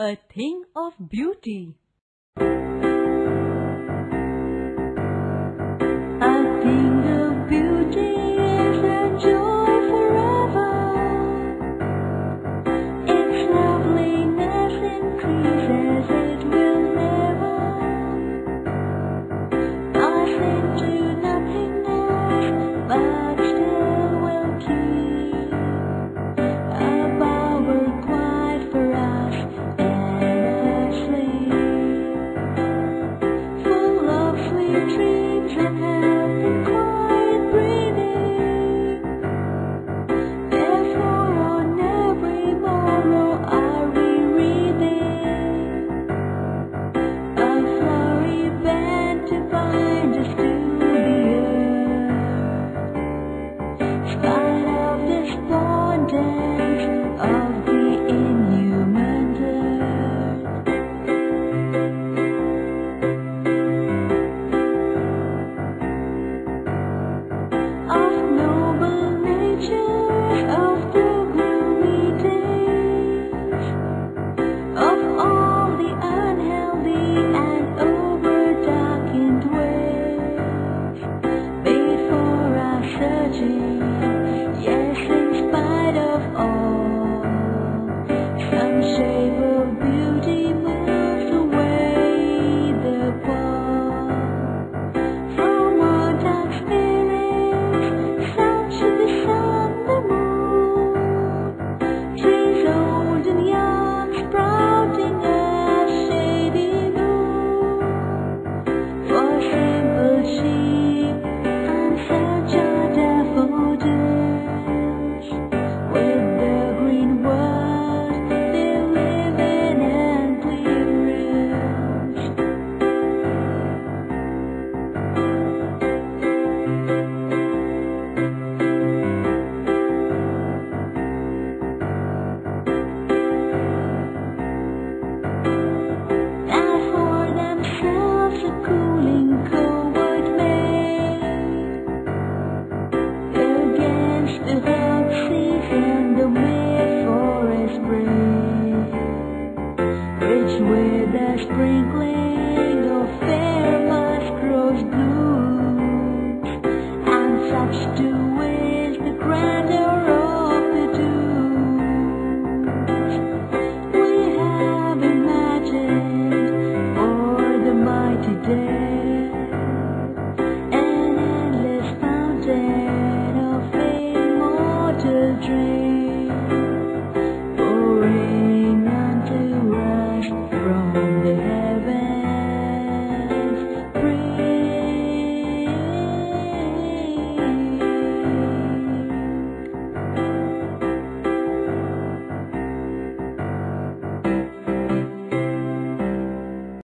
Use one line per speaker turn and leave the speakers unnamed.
a thing of beauty.
A thing with a sprinkling